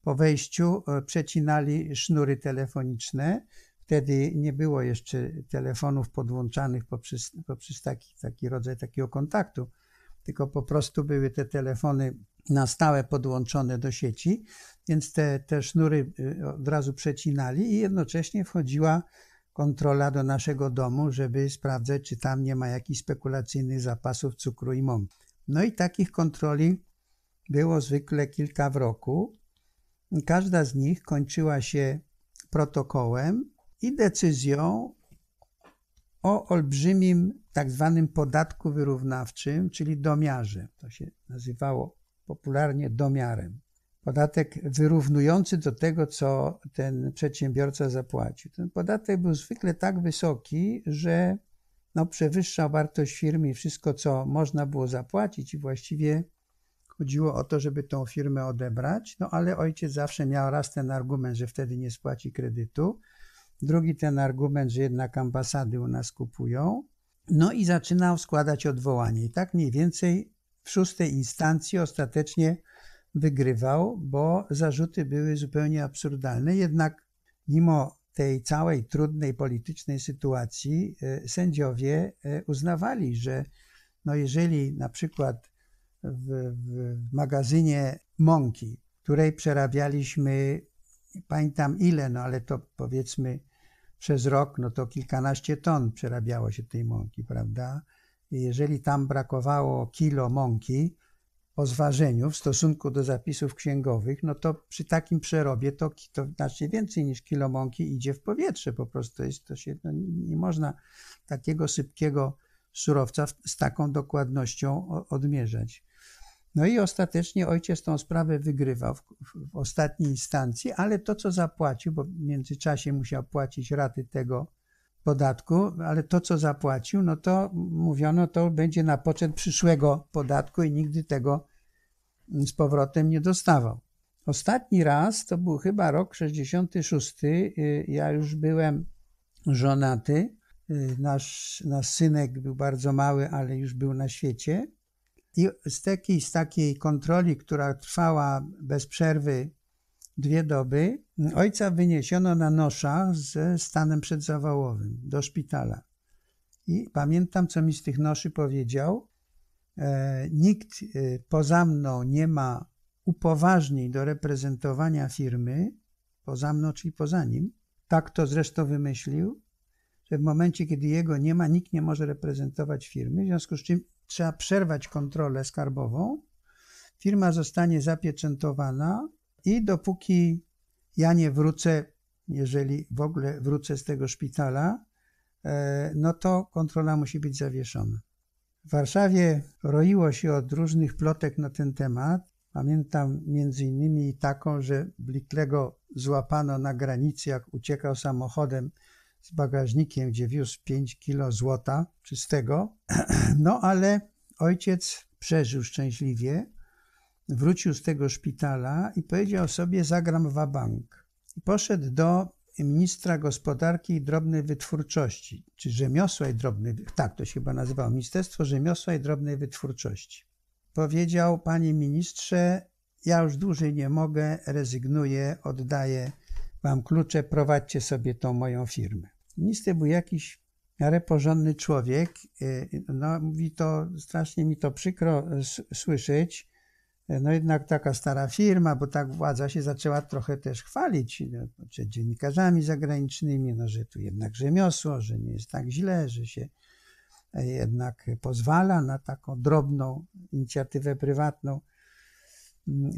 po wejściu e, przecinali sznury telefoniczne. Wtedy nie było jeszcze telefonów podłączanych poprzez, poprzez taki, taki rodzaj takiego kontaktu, tylko po prostu były te telefony na stałe podłączone do sieci, więc te, te sznury y, od razu przecinali i jednocześnie wchodziła kontrola do naszego domu, żeby sprawdzać, czy tam nie ma jakichś spekulacyjnych zapasów cukru i mąki. No i takich kontroli było zwykle kilka w roku. Każda z nich kończyła się protokołem i decyzją o olbrzymim tak zwanym podatku wyrównawczym, czyli domiarze. To się nazywało popularnie domiarem. Podatek wyrównujący do tego, co ten przedsiębiorca zapłacił. Ten podatek był zwykle tak wysoki, że no, przewyższał wartość firmy i wszystko, co można było zapłacić, i właściwie chodziło o to, żeby tą firmę odebrać. No ale ojciec zawsze miał raz ten argument, że wtedy nie spłaci kredytu, drugi ten argument, że jednak ambasady u nas kupują. No i zaczynał składać odwołanie. I tak mniej więcej w szóstej instancji ostatecznie wygrywał, bo zarzuty były zupełnie absurdalne. Jednak mimo tej całej trudnej politycznej sytuacji e, sędziowie e, uznawali, że no jeżeli na przykład w, w magazynie mąki, której przerabialiśmy, pamiętam ile, no ale to powiedzmy przez rok, no to kilkanaście ton przerabiało się tej mąki, prawda? I jeżeli tam brakowało kilo mąki po zważeniu w stosunku do zapisów księgowych, no to przy takim przerobie to, to znacznie więcej niż kilo mąki idzie w powietrze. Po prostu jest, to się, no, nie można takiego sypkiego surowca z taką dokładnością odmierzać. No i ostatecznie ojciec tą sprawę wygrywał w, w, ostatniej instancji, ale to, co zapłacił, bo w międzyczasie musiał płacić raty tego podatku, ale to, co zapłacił, no to mówiono, to będzie na poczet przyszłego podatku i nigdy tego z powrotem nie dostawał. Ostatni raz to był chyba rok 66. Y, ja już byłem żonaty. Y, nasz, nasz synek był bardzo mały, ale już był na świecie. I z takiej, z takiej kontroli, która trwała bez przerwy dwie doby, ojca wyniesiono na nosza ze stanem przedzawałowym do szpitala. I pamiętam, co mi z tych noszy powiedział. E, nikt e, poza mną nie ma upoważnień do reprezentowania firmy, poza mną, czyli poza nim. Tak to zresztą wymyślił, że w momencie, kiedy jego nie ma, nikt nie może reprezentować firmy, w związku z czym trzeba przerwać kontrolę skarbową, firma zostanie zapieczętowana i dopóki ja nie wrócę, jeżeli w ogóle wrócę z tego szpitala, e, no to kontrola musi być zawieszona. W Warszawie roiło się od różnych plotek na ten temat. Pamiętam między innymi taką, że Bliklego złapano na granicy, jak uciekał samochodem z bagażnikiem, gdzie wiózł 5 kilo złota czystego. No ale ojciec przeżył szczęśliwie, wrócił z tego szpitala i powiedział sobie zagram w bank. I poszedł do ministra gospodarki i drobnej wytwórczości, czy rzemiosła i drobnej, tak to się chyba nazywało, Ministerstwo Rzemiosła i Drobnej Wytwórczości. Powiedział, panie ministrze, ja już dłużej nie mogę, rezygnuję, oddaję wam klucze, prowadźcie sobie tą moją firmę. Minister był jakiś miarę porządny człowiek. Y, no, mówi to, strasznie mi to przykro słyszeć. No jednak taka stara firma, bo tak władza się zaczęła trochę też chwalić no, czy dziennikarzami zagranicznymi, no, że tu jednak rzemiosło, że nie jest tak źle, że się jednak pozwala na taką drobną inicjatywę prywatną.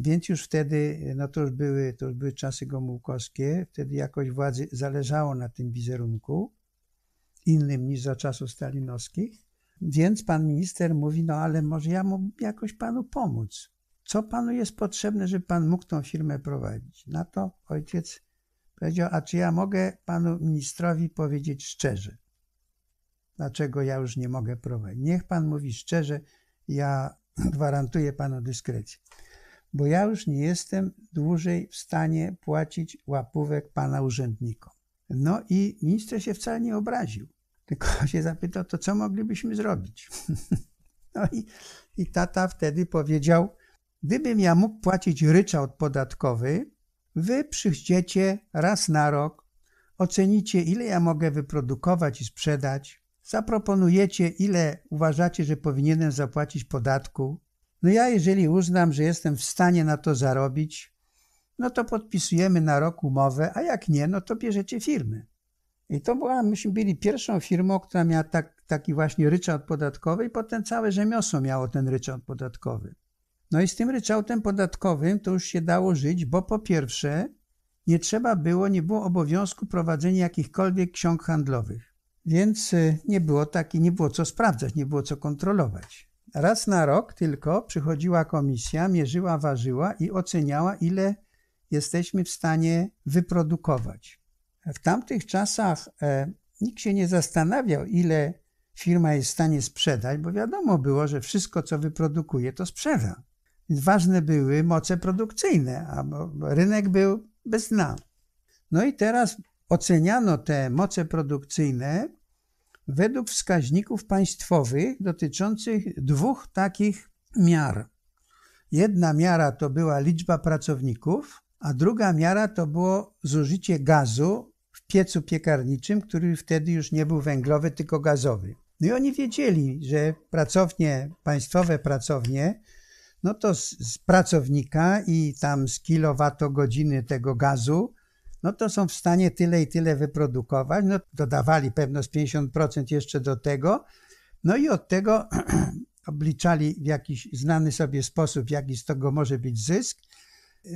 Więc już wtedy, no to już były, to już były czasy gomułkowskie, wtedy jakoś władzy zależało na tym wizerunku, innym niż za czasów stalinowskich. Więc pan minister mówi, no ale może ja mógłbym jakoś panu pomóc. Co panu jest potrzebne, żeby pan mógł tą firmę prowadzić? Na to ojciec powiedział, a czy ja mogę panu ministrowi powiedzieć szczerze, dlaczego ja już nie mogę prowadzić? Niech pan mówi szczerze, ja gwarantuję panu dyskrecję bo ja już nie jestem dłużej w stanie płacić łapówek pana urzędnikom. No i minister się wcale nie obraził, tylko się zapytał, to co moglibyśmy zrobić? No i, i tata wtedy powiedział, gdybym ja mógł płacić ryczałt podatkowy, wy przyjdziecie raz na rok, ocenicie, ile ja mogę wyprodukować i sprzedać, zaproponujecie, ile uważacie, że powinienem zapłacić podatku, No ja jeżeli uznam, że jestem w stanie na to zarobić, no to podpisujemy na rok umowę, a jak nie, no to bierzecie firmę. I to była, myśmy byli pierwszą firmą, która miała tak, taki właśnie ryczałt podatkowy i potem całe rzemiosło miało ten ryczałt podatkowy. No i z tym ryczałtem podatkowym to już się dało żyć, bo po pierwsze nie trzeba było, nie było obowiązku prowadzenia jakichkolwiek ksiąg handlowych. Więc y, nie było taki, nie było co sprawdzać, nie było co kontrolować. Raz na rok tylko przychodziła komisja, mierzyła, ważyła i oceniała, ile jesteśmy w stanie wyprodukować. W tamtych czasach e, nikt się nie zastanawiał, ile firma jest w stanie sprzedać, bo wiadomo było, że wszystko, co wyprodukuje, to sprzeda. Więc ważne były moce produkcyjne, a rynek był bez dna. No i teraz oceniano te moce produkcyjne według wskaźników państwowych dotyczących dwóch takich miar. Jedna miara to była liczba pracowników, a druga miara to było zużycie gazu w piecu piekarniczym, który wtedy już nie był węglowy, tylko gazowy. No i oni wiedzieli, że pracownie, państwowe pracownie, no to z, z pracownika i tam z kilowatogodziny tego gazu, no to są w stanie tyle i tyle wyprodukować. No dodawali pewno z 50% jeszcze do tego, no i od tego obliczali w jakiś znany sobie sposób, jaki z tego może być zysk.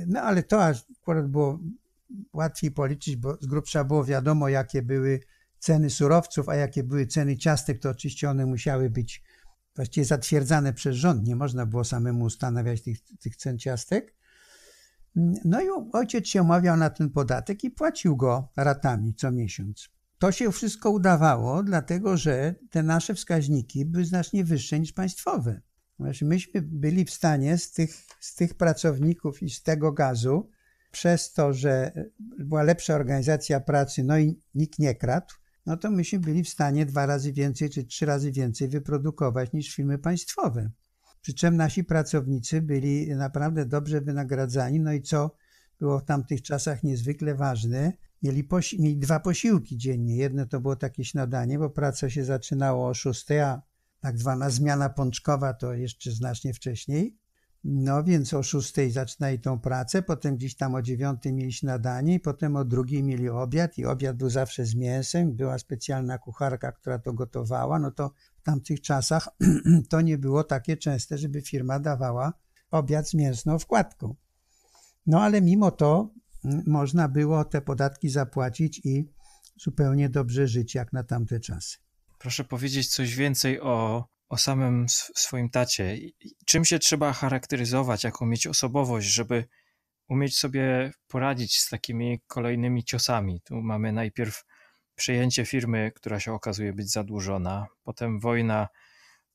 No ale to akurat było łatwiej policzyć, bo z grubsza było wiadomo, jakie były ceny surowców, a jakie były ceny ciastek, to oczywiście one musiały być właściwie zatwierdzane przez rząd. Nie można było samemu ustanawiać tych, tych cen ciastek. No i ojciec się umawiał na ten podatek i płacił go ratami co miesiąc. To się wszystko udawało, dlatego że te nasze wskaźniki były znacznie wyższe niż państwowe. Myśmy byli w stanie z tych, z tych pracowników i z tego gazu, przez to, że była lepsza organizacja pracy, no i nikt nie kradł, no to myśmy byli w stanie dwa razy więcej czy trzy razy więcej wyprodukować niż firmy państwowe. Przy czym nasi pracownicy byli naprawdę dobrze wynagradzani, no i co było w tamtych czasach niezwykle ważne, mieli, mieli dwa posiłki dziennie. Jedno to było takie śniadanie, bo praca się zaczynała o 6, a tak zwana zmiana pączkowa to jeszcze znacznie wcześniej. No więc o 6 zaczynali tą pracę, potem gdzieś tam o 9 mieli śniadanie i potem o drugiej mieli obiad i obiad był zawsze z mięsem, była specjalna kucharka, która to gotowała, no to w tamtych czasach to nie było takie częste, żeby firma dawała obiad z mięsną wkładką. No ale mimo to można było te podatki zapłacić i zupełnie dobrze żyć jak na tamte czasy. Proszę powiedzieć coś więcej o o samym swoim tacie. Czym się trzeba charakteryzować, jaką mieć osobowość, żeby umieć sobie poradzić z takimi kolejnymi ciosami. Tu mamy najpierw przejęcie firmy, która się okazuje być zadłużona, potem wojna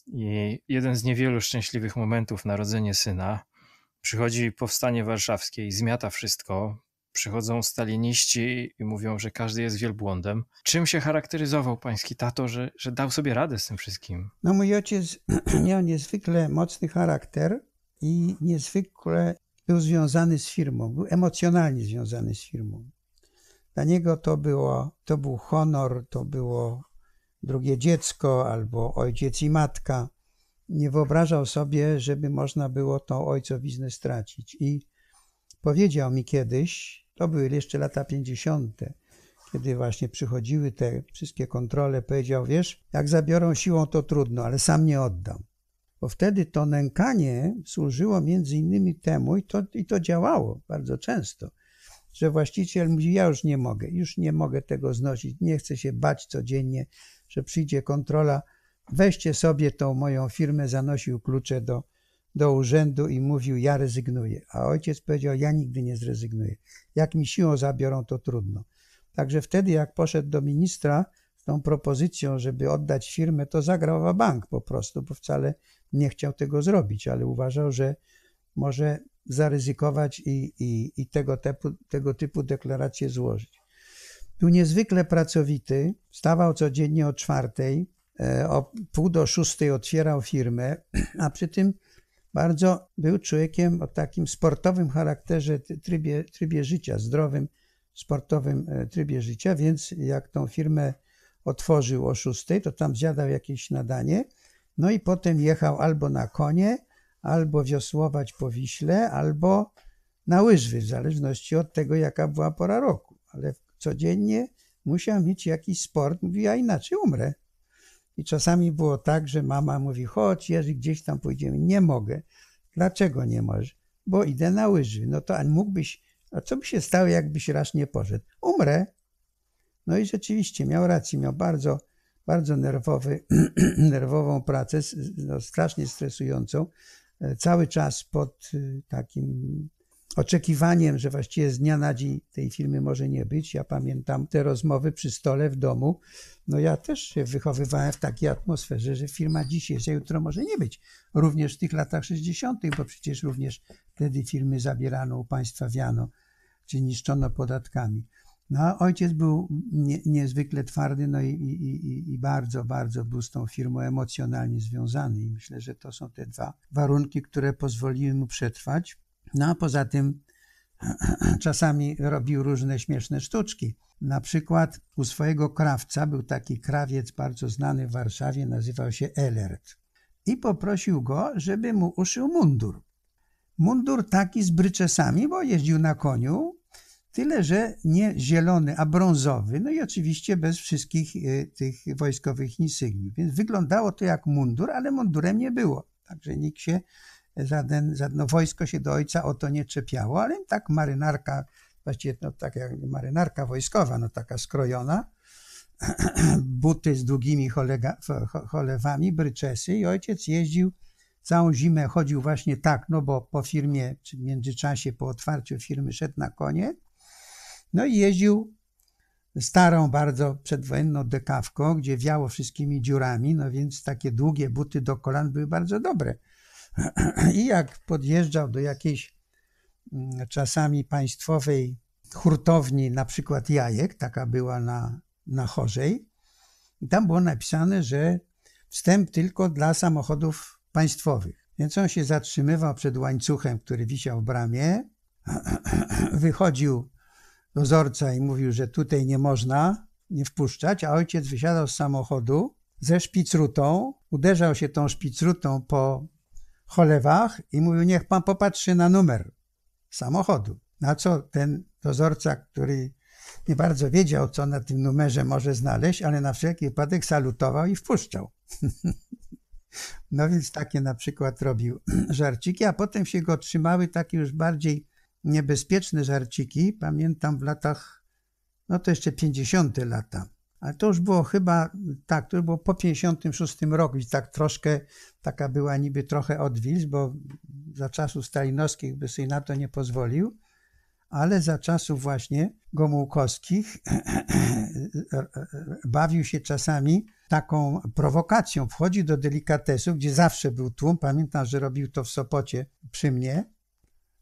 i jeden z niewielu szczęśliwych momentów narodzenie syna. Przychodzi powstanie warszawskie i zmiata wszystko, przychodzą staliniści i mówią, że każdy jest wielbłądem. Czym się charakteryzował pański tato, że, że dał sobie radę z tym wszystkim? No mój ojciec miał niezwykle mocny charakter i niezwykle był związany z firmą, był emocjonalnie związany z firmą. Dla niego to, było, to był honor, to było drugie dziecko albo ojciec i matka. Nie wyobrażał sobie, żeby można było tą ojcowiznę stracić. I powiedział mi kiedyś, to były jeszcze lata 50., kiedy właśnie przychodziły te wszystkie kontrole, powiedział, wiesz, jak zabiorą siłą, to trudno, ale sam nie oddam. Bo wtedy to nękanie służyło między innymi temu, i to, i to działało bardzo często, że właściciel mówi, ja już nie mogę, już nie mogę tego znosić, nie chcę się bać codziennie, że przyjdzie kontrola, weźcie sobie tą moją firmę, zanosił klucze do, do urzędu i mówił, ja rezygnuję. A ojciec powiedział, ja nigdy nie zrezygnuję. Jak mi siłą zabiorą, to trudno. Także wtedy, jak poszedł do ministra z tą propozycją, żeby oddać firmę, to zagrał bank po prostu, bo wcale nie chciał tego zrobić, ale uważał, że może zaryzykować i, i, i tego, typu, tego typu deklaracje złożyć. Był niezwykle pracowity, wstawał codziennie o czwartej, e, o pół do szóstej otwierał firmę, a przy tym bardzo był człowiekiem o takim sportowym charakterze, trybie, trybie życia, zdrowym, sportowym e, trybie życia, więc jak tą firmę otworzył o 6, to tam zjadał jakieś śniadanie, no i potem jechał albo na konie, albo wiosłować po Wiśle, albo na łyżwy, w zależności od tego, jaka była pora roku. Ale codziennie musiał mieć jakiś sport. Mówi, a inaczej umrę. I czasami było tak, że mama mówi, chodź Jerzy, gdzieś tam pójdziemy. Nie mogę. Dlaczego nie możesz? Bo idę na łyżwy. No to mógłbyś, a co by się stało, jakbyś raz nie poszedł? Umrę. No i rzeczywiście miał rację, miał bardzo, bardzo nerwowy, nerwową pracę, no, strasznie stresującą, e, cały czas pod e, takim oczekiwaniem, że właściwie z dnia na dzień tej firmy może nie być. Ja pamiętam te rozmowy przy stole w domu. No ja też się wychowywałem w takiej atmosferze, że firma jest, a jutro może nie być. Również w tych latach 60., bo przecież również wtedy firmy zabierano u państwa wiano, czy niszczono podatkami. No, ojciec był nie, niezwykle twardy, no i, i, i, bardzo, bardzo był z tą firmą emocjonalnie związany. I myślę, że to są te dwa warunki, które pozwoliły mu przetrwać. No a poza tym czasami robił różne śmieszne sztuczki. Na przykład u swojego krawca był taki krawiec bardzo znany w Warszawie, nazywał się Elert. I poprosił go, żeby mu uszył mundur. Mundur taki z bryczesami, bo jeździł na koniu, tyle że nie zielony, a brązowy, no i oczywiście bez wszystkich y, tych wojskowych insygniów. Więc wyglądało to jak mundur, ale mundurem nie było. Także nikt się żaden, żadne wojsko się do ojca o to nie czepiało, ale tak marynarka, właściwie no, tak jak marynarka wojskowa, no taka skrojona, buty z długimi cholega, cholewami, bryczesy i ojciec jeździł całą zimę, chodził właśnie tak, no bo po firmie, czy w międzyczasie po otwarciu firmy szedł na konie, no i jeździł starą, bardzo przedwojenną dekawką, gdzie wiało wszystkimi dziurami, no więc takie długie buty do kolan były bardzo dobre. I jak podjeżdżał do jakiejś mm, czasami państwowej hurtowni, na przykład jajek, taka była na, na Chorzej, tam było napisane, że wstęp tylko dla samochodów państwowych. Więc on się zatrzymywał przed łańcuchem, który wisiał w bramie, wychodził dozorca i mówił, że tutaj nie można nie wpuszczać, a ojciec wysiadał z samochodu ze szpicrutą, uderzał się tą szpicrutą po cholewach i mówił, niech pan popatrzy na numer samochodu. Na co ten dozorca, który nie bardzo wiedział, co na tym numerze może znaleźć, ale na wszelki wypadek salutował i wpuszczał. no więc takie na przykład robił żarciki, a potem się go trzymały takie już bardziej niebezpieczne żarciki. Pamiętam w latach, no to jeszcze 50 lata ale to już było chyba, tak, to już było po 56 roku i tak troszkę, taka była niby trochę odwilż, bo za czasów stalinowskich by sobie na to nie pozwolił, ale za czasów właśnie Gomułkowskich bawił się czasami taką prowokacją. Wchodzi do delikatesu, gdzie zawsze był tłum. Pamiętam, że robił to w Sopocie przy mnie,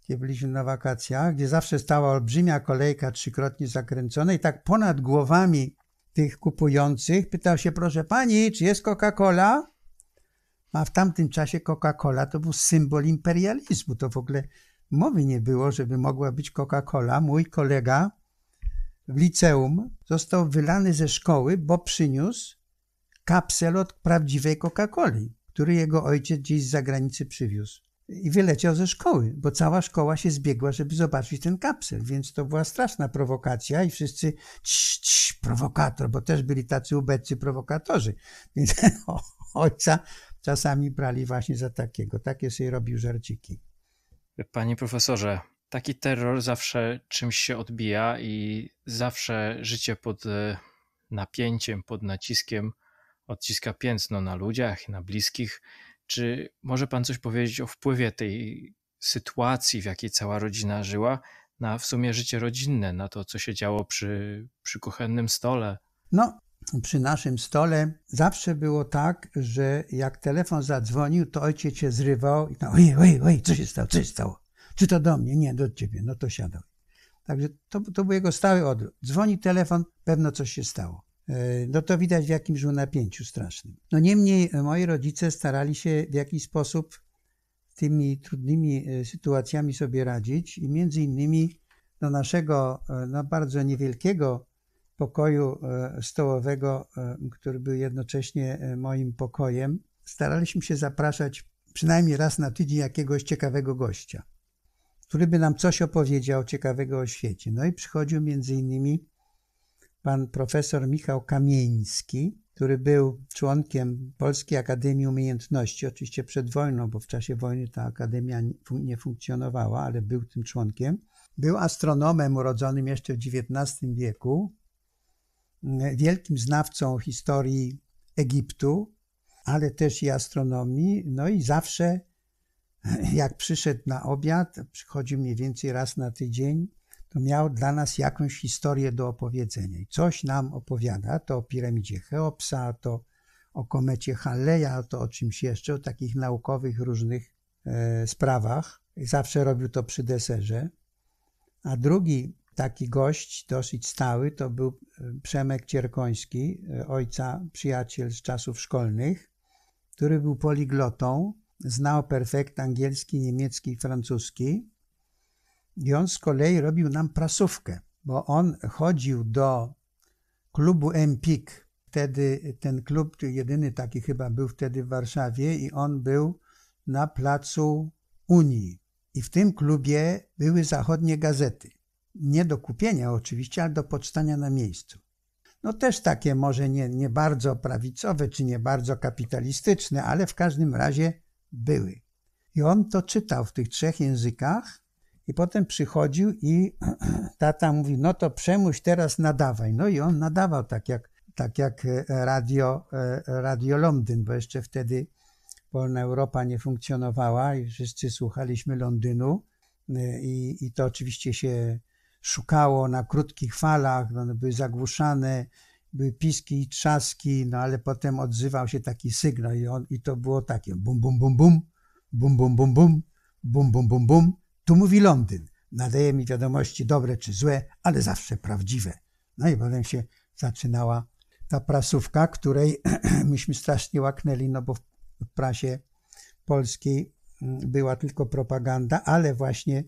gdzie byliśmy na wakacjach, gdzie zawsze stała olbrzymia kolejka trzykrotnie zakręcona i tak ponad głowami tych kupujących, pytał się, proszę pani, czy jest Coca-Cola? A w tamtym czasie Coca-Cola to był symbol imperializmu. To w ogóle mowy nie było, żeby mogła być Coca-Cola. Mój kolega w liceum został wylany ze szkoły, bo przyniósł kapsel od prawdziwej Coca-Coli, który jego ojciec gdzieś z zagranicy przywiózł i wyleciał ze szkoły, bo cała szkoła się zbiegła, żeby zobaczyć ten kapsel, więc to była straszna prowokacja i wszyscy cii, cii, prowokator, bo też byli tacy ubeccy prowokatorzy, więc ojca czasami brali właśnie za takiego, takie sobie robił żarciki. Panie profesorze, taki terror zawsze czymś się odbija i zawsze życie pod e, napięciem, pod naciskiem odciska piętno na ludziach, na bliskich. Czy może Pan coś powiedzieć o wpływie tej sytuacji, w jakiej cała rodzina żyła, na w sumie życie rodzinne, na to, co się działo przy, przy kuchennym stole? No, przy naszym stole zawsze było tak, że jak telefon zadzwonił, to ojciec się zrywał i tam, ojej, ojej, ojej, co się stało, co się stało? Czy to do mnie? Nie, do ciebie. No to siadał. Także to, to był jego stały odruch. Dzwoni telefon, pewno coś się stało. E, no to widać w jakimś napięciu strasznym. No niemniej e, moi rodzice starali się w jakiś sposób tymi trudnymi e, sytuacjami sobie radzić i między innymi do naszego no, bardzo niewielkiego pokoju stołowego, który był jednocześnie moim pokojem, staraliśmy się zapraszać przynajmniej raz na tydzień jakiegoś ciekawego gościa, który by nam coś opowiedział ciekawego o świecie. No i przychodził między innymi pan profesor Michał Kamieński, który był członkiem Polskiej Akademii Umiejętności, oczywiście przed wojną, bo w czasie wojny ta akademia nie funkcjonowała, ale był tym członkiem. Był astronomem urodzonym jeszcze w XIX wieku, wielkim znawcą historii Egiptu, ale też i astronomii. No i zawsze, jak przyszedł na obiad, przychodził mniej więcej raz na tydzień, to miał dla nas jakąś historię do opowiedzenia. I coś nam opowiada, to o piramidzie Cheopsa, to o komecie Halleja, to o czymś jeszcze, o takich naukowych różnych e, sprawach. Zawsze robił to przy deserze. A drugi taki gość, dosyć stały, to był e, Przemek Cierkoński, e, ojca przyjaciel z czasów szkolnych, który był poliglotą, znał perfekt angielski, niemiecki i francuski i on z kolei robił nam prasówkę, bo on chodził do klubu Empik. Wtedy ten klub, jedyny taki chyba był wtedy w Warszawie i on był na placu Unii. I w tym klubie były zachodnie gazety. Nie do kupienia oczywiście, ale do pocztania na miejscu. No też takie może nie, nie bardzo prawicowe, czy nie bardzo kapitalistyczne, ale w każdym razie były. I on to czytał w tych trzech językach i potem przychodził i tata mówi, no to Przemuś teraz nadawaj. No i on nadawał tak jak, tak jak e, radio, e, radio Londyn, bo jeszcze wtedy wolna Europa nie funkcjonowała i wszyscy słuchaliśmy Londynu e, i, i to oczywiście się szukało na krótkich falach, one były zagłuszane, były piski i trzaski, no ale potem odzywał się taki sygnał i, on, i to było takie bum, bum, bum, bum, bum, bum, bum, bum, bum, bum, bum, bum, tu mówi Londyn. Nadaje mi wiadomości dobre czy złe, ale zawsze prawdziwe. No i potem się zaczynała ta prasówka, której myśmy strasznie łaknęli, no bo w prasie polskiej mm, była tylko propaganda, ale właśnie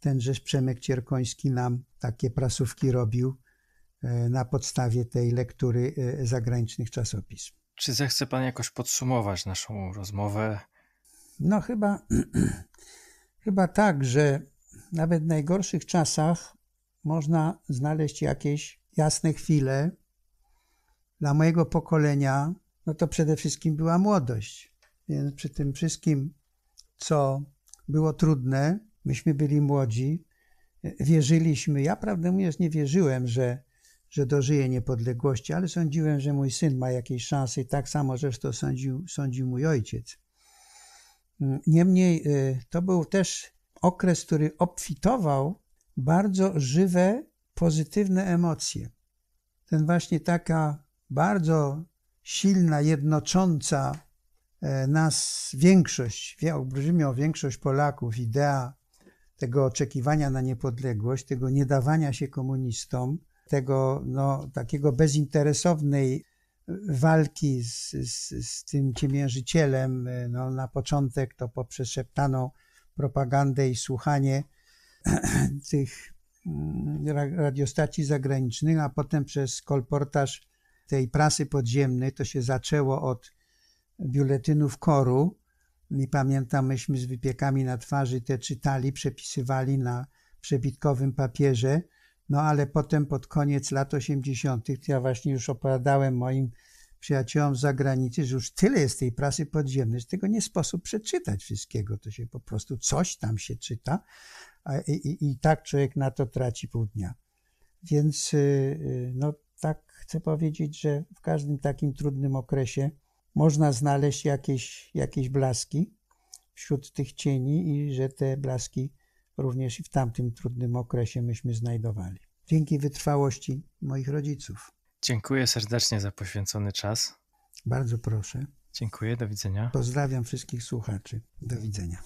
tenże Przemek Cierkoński nam takie prasówki robił e, na podstawie tej lektury e, zagranicznych czasopism. Czy zechce Pan jakoś podsumować naszą rozmowę? No chyba Chyba tak, że nawet w najgorszych czasach można znaleźć jakieś jasne chwile. Dla mojego pokolenia, no to przede wszystkim była młodość. Więc przy tym wszystkim, co było trudne, myśmy byli młodzi, wierzyliśmy. Ja, prawdę mówiąc, nie wierzyłem, że, że dożyję niepodległości, ale sądziłem, że mój syn ma jakieś szanse i tak samo zresztą sądził, sądził mój ojciec. Niemniej y, to był też okres, który obfitował bardzo żywe, pozytywne emocje. Ten właśnie taka bardzo silna, jednocząca e, nas większość, olbrzymią większość Polaków, idea tego oczekiwania na niepodległość, tego nie dawania się komunistom, tego no, takiego bezinteresownej walki z, z, z tym ciemiężycielem, e, no, na początek to poprzez szeptaną propagandę i słuchanie tych mm, radiostacji zagranicznych, a potem przez kolportaż tej prasy podziemnej, to się zaczęło od biuletynów koru. I pamiętam, myśmy z wypiekami na twarzy te czytali, przepisywali na przebitkowym papierze, no ale potem pod koniec lat 80., ja właśnie już opowiadałem moim przyjaciołom z zagranicy, że już tyle jest tej prasy podziemnej, że tego nie sposób przeczytać wszystkiego. To się po prostu coś tam się czyta i, i, i tak człowiek na to traci pół dnia. Więc y, y, no tak chcę powiedzieć, że w każdym takim trudnym okresie można znaleźć jakieś, jakieś blaski wśród tych cieni i że te blaski również i w tamtym trudnym okresie myśmy znajdowali. Dzięki wytrwałości moich rodziców. Dziękuję serdecznie za poświęcony czas. Bardzo proszę. Dziękuję, do widzenia. Pozdrawiam wszystkich słuchaczy. Do widzenia.